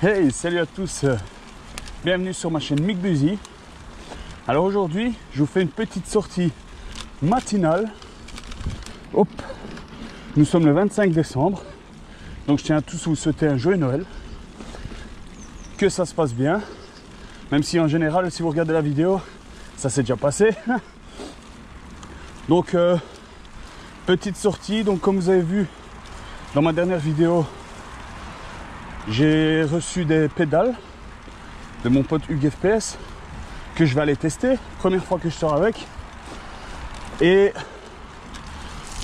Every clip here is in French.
Hey, salut à tous, bienvenue sur ma chaîne Mick Busy. Alors aujourd'hui, je vous fais une petite sortie matinale. Hop, nous sommes le 25 décembre, donc je tiens à tous vous souhaiter un joyeux Noël. Que ça se passe bien, même si en général, si vous regardez la vidéo, ça s'est déjà passé. Donc, euh, petite sortie. Donc, comme vous avez vu dans ma dernière vidéo, j'ai reçu des pédales de mon pote Hugues FPS que je vais aller tester. Première fois que je sors avec. Et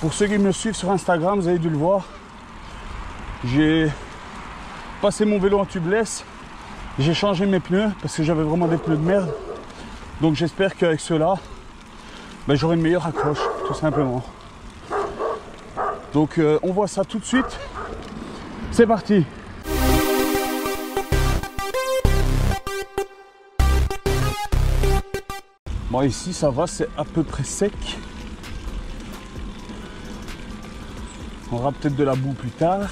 pour ceux qui me suivent sur Instagram, vous avez dû le voir. J'ai passé mon vélo en tubeless. J'ai changé mes pneus parce que j'avais vraiment des pneus de merde. Donc j'espère qu'avec ceux-là, ben, j'aurai une meilleure accroche, tout simplement. Donc euh, on voit ça tout de suite. C'est parti Bon ici ça va, c'est à peu près sec. On aura peut-être de la boue plus tard.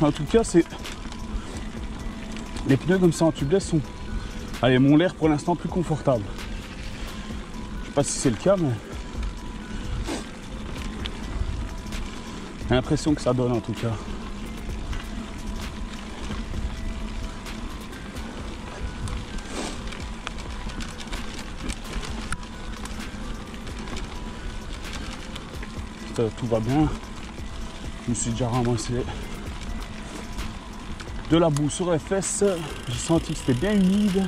En tout cas, c'est les pneus comme ça en tubeless sont Allez, mon l'air pour l'instant plus confortable. Je sais pas si c'est le cas, mais. J'ai l'impression que ça donne en tout cas. Tout va bien. Je me suis déjà ramassé de la boue sur les fesses. J'ai senti que c'était bien humide.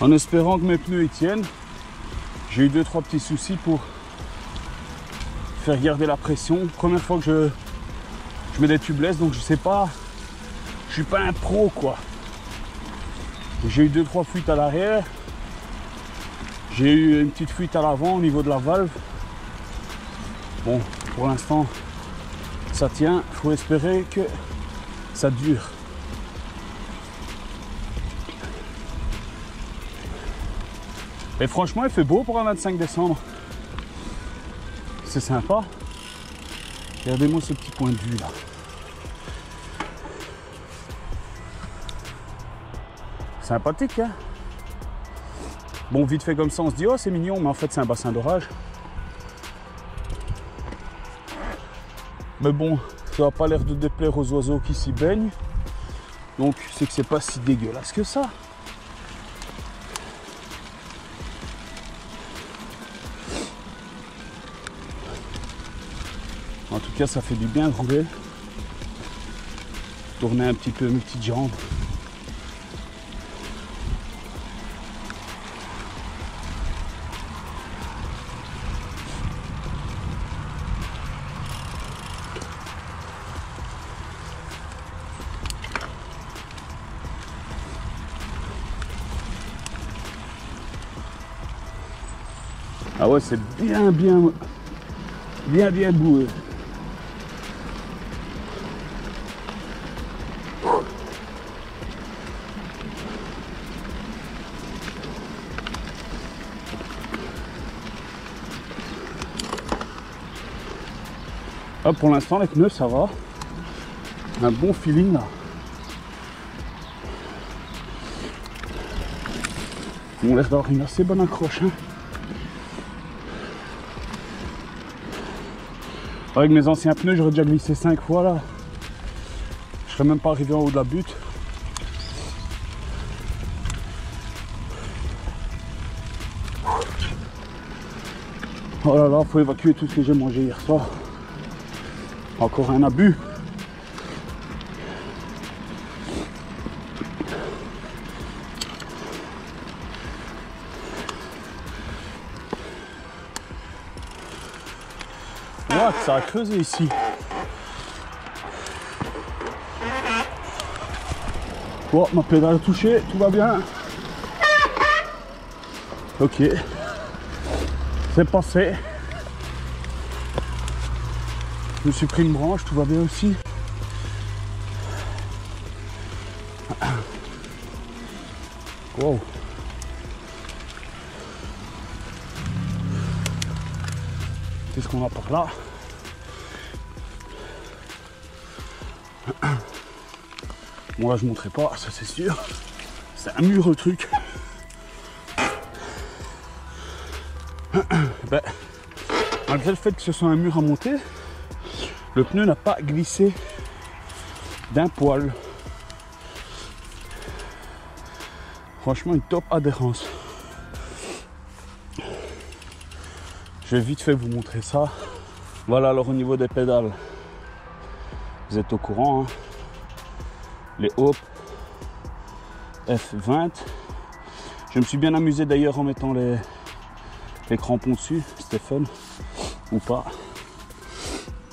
en espérant que mes pneus y tiennent. J'ai eu deux trois petits soucis pour faire garder la pression. Première fois que je, je mets des tubeless, donc je sais pas. Je suis pas un pro quoi. J'ai eu deux trois fuites à l'arrière. J'ai eu une petite fuite à l'avant au niveau de la valve. Bon, pour l'instant, ça tient. Il faut espérer que ça dure. Et franchement, il fait beau pour un 25 décembre. C'est sympa. Regardez-moi ce petit point de vue là. Sympathique, hein Bon, vite fait comme ça, on se dit, oh, c'est mignon, mais en fait, c'est un bassin d'orage. Mais bon, ça n'a pas l'air de déplaire aux oiseaux qui s'y baignent. Donc, c'est que c'est pas si dégueulasse que ça. En tout cas, ça fait du bien rouler. Tourner un petit peu mes petites jambes. Ah ouais, c'est bien, bien, bien, bien boueux. Ah, pour l'instant, les pneus, ça va. Un bon feeling là. On l'air d'avoir une assez bonne accroche. Hein. Avec mes anciens pneus, j'aurais déjà glissé 5 fois là. Je serais même pas arrivé en haut de la butte. Oh là là, faut évacuer tout ce que j'ai mangé hier soir. Encore un abus. ça a creusé ici. Bon, ma pédale touchée, tout va bien. Ok. C'est passé. Je me suis pris une branche, tout va bien aussi. Wow. Qu'est-ce qu'on a par là? Là je ne montrerai pas, ça c'est sûr. C'est un mur le truc. Ben, malgré le fait que ce soit un mur à monter, le pneu n'a pas glissé d'un poil. Franchement, une top adhérence. Je vais vite fait vous montrer ça. Voilà, alors au niveau des pédales, vous êtes au courant. Hein. Les Hope F20. Je me suis bien amusé d'ailleurs en mettant les, crampons dessus. C'était fun. Ou pas.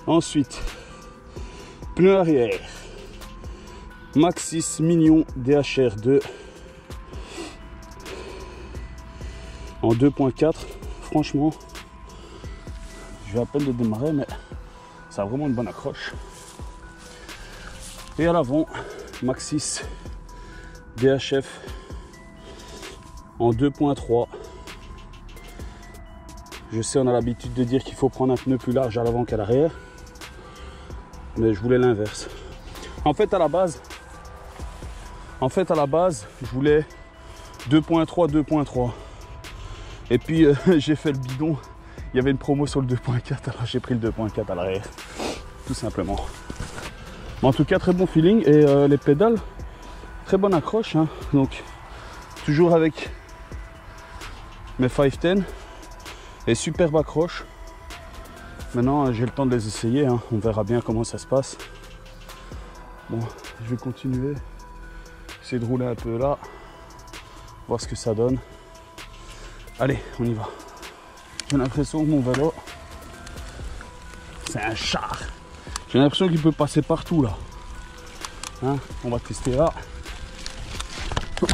Ensuite, pneu arrière. Maxis Mignon DHR2 en 2.4. Franchement, je vais à peine de démarrer, mais ça a vraiment une bonne accroche. Et à l'avant, Maxis DHF en 2.3. Je sais, on a l'habitude de dire qu'il faut prendre un pneu plus large à l'avant qu'à l'arrière, mais je voulais l'inverse. En fait, à la base, en fait, à la base, je voulais 2.3, 2.3. Et puis, euh, j'ai fait le bidon. Il y avait une promo sur le 2.4, alors j'ai pris le 2.4 à l'arrière. Tout simplement. En tout cas, très bon feeling. Et euh, les pédales, très bonne accroche. Hein. Donc, toujours avec mes 510. Et superbe accroche. Maintenant, j'ai le temps de les essayer. Hein. On verra bien comment ça se passe. Bon, je vais continuer. Essayer de rouler un peu là. Voir ce que ça donne. Allez, on y va. J'ai l'impression que mon vélo, c'est un char. J'ai l'impression qu'il peut passer partout là. Hein on va tester là.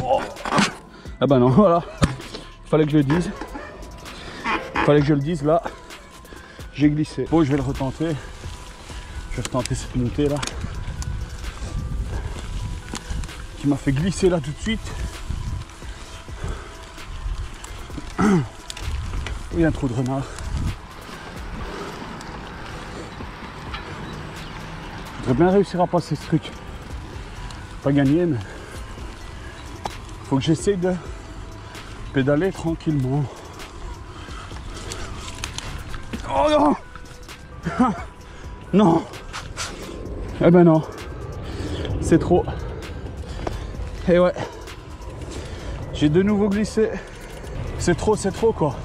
Oh. Ah bah non, voilà. Il fallait que je le dise. Il fallait que je le dise là. J'ai glissé. Bon, je vais le retenter. Je vais retenter cette montée là. Qui m'a fait glisser là tout de suite. Il y a un trou de renard. Je voudrais bien réussir à passer ce truc. Pas gagner, mais faut que j'essaye de pédaler tranquillement. Oh non Non Eh ben non. C'est trop. Et ouais. J'ai de nouveau glissé. C'est trop, c'est trop quoi.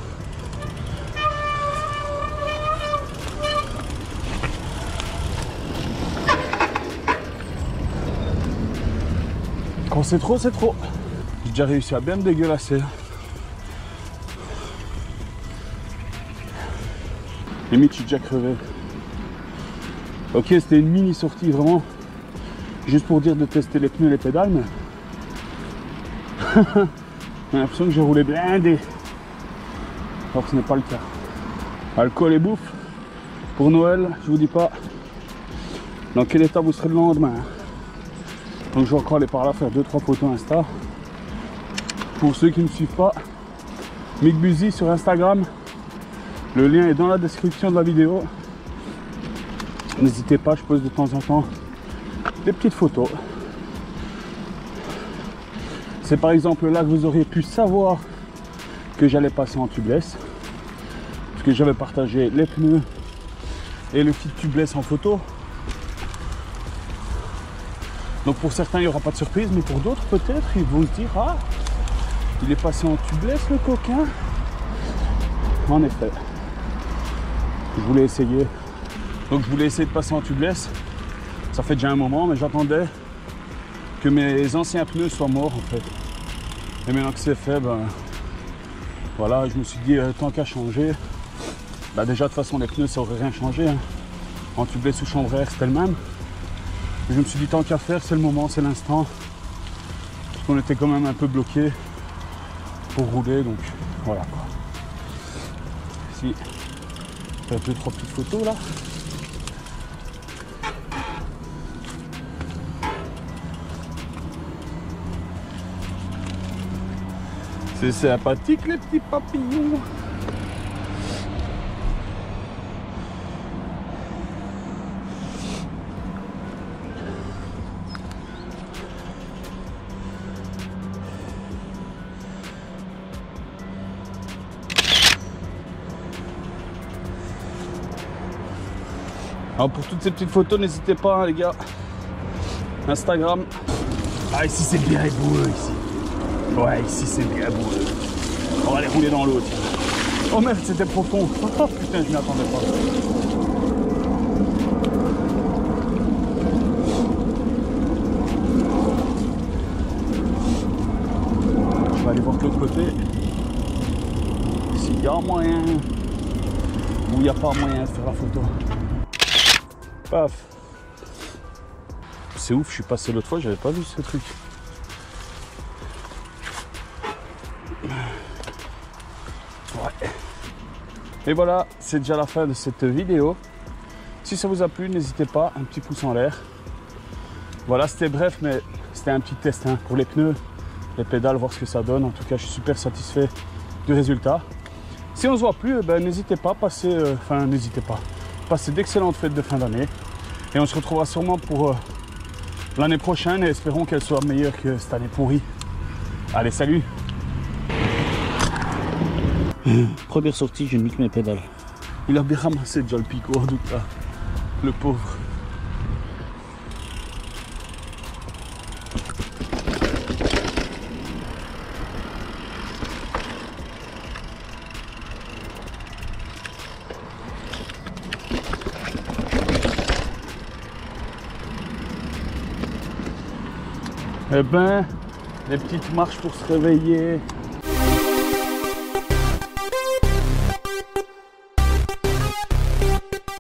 C'est trop, c'est trop. J'ai déjà réussi à bien me dégueulasser. Limite, je suis déjà crevé. Ok, c'était une mini sortie vraiment. Juste pour dire de tester les pneus et les pédales, mais. J'ai l'impression que j'ai roulé blindé. Alors que ce n'est pas le cas. Alcool et bouffe. Pour Noël, je vous dis pas dans quel état vous serez le lendemain. Donc je vais encore aller par là faire 2-3 photos Insta. Pour ceux qui ne me suivent pas, Mick Buzy sur Instagram. Le lien est dans la description de la vidéo. N'hésitez pas, je pose de temps en temps des petites photos. C'est par exemple là que vous auriez pu savoir que j'allais passer en tubeless. Parce que j'avais partagé les pneus et le kit tubeless en photo. Donc pour certains, il n'y aura pas de surprise, mais pour d'autres, peut-être, ils vont se dire Ah, il est passé en tubeless le coquin. En effet, je voulais essayer. Donc je voulais essayer de passer en tubeless. Ça fait déjà un moment, mais j'attendais que mes anciens pneus soient morts en fait. Et maintenant que c'est fait, ben voilà, je me suis dit euh, tant qu'à changer. Bah déjà de toute façon les pneus ça aurait rien changé. Hein. En tubeless ou chambre air c'était le même je me suis dit tant qu'à faire, c'est le moment, c'est l'instant. Parce qu'on était quand même un peu bloqué pour rouler, donc voilà quoi. Ici, un peu trois petites photos là. C'est sympathique les petits papillons. Alors pour toutes ces petites photos, n'hésitez pas, hein, les gars. Instagram. Ah, ici c'est bien boueux ici. Ouais, ici c'est bien boueux. On va aller rouler dans l'eau. Oh merde, c'était profond. Oh putain, je m'y attendais pas. Je vais aller voir de l'autre côté. S'il y a moyen. Ou il n'y a pas moyen de faire la photo. Paf. C'est ouf, je suis passé l'autre fois, j'avais pas vu ce truc. Ouais. Et voilà, c'est déjà la fin de cette vidéo. Si ça vous a plu, n'hésitez pas, un petit pouce en l'air. Voilà, c'était bref, mais c'était un petit test hein, pour les pneus, les pédales, voir ce que ça donne. En tout cas, je suis super satisfait du résultat. Si on se voit plus, eh ben, n'hésitez pas, passez, euh, enfin n'hésitez pas, passez d'excellentes fêtes de fin d'année. Et on se retrouvera sûrement pour euh, l'année prochaine et espérons qu'elle soit meilleure que cette année pourrie. Allez, salut Première sortie, je nique mes pédales. Il a bien ramassé déjà le picot en doute là. Le pauvre. Eh ben, les petites marches pour se réveiller.